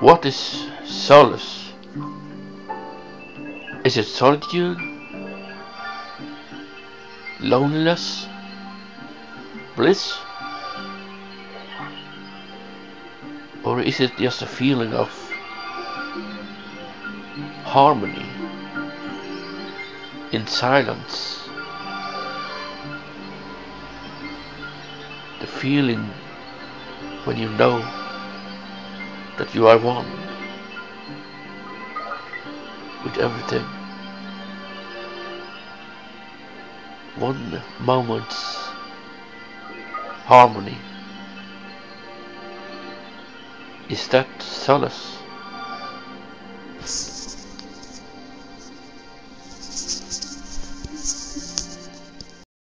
What is solace? Is it solitude? Loneliness? Bliss? Or is it just a feeling of harmony in silence? The feeling when you know that you are one with everything. One moment's harmony. Is that solace?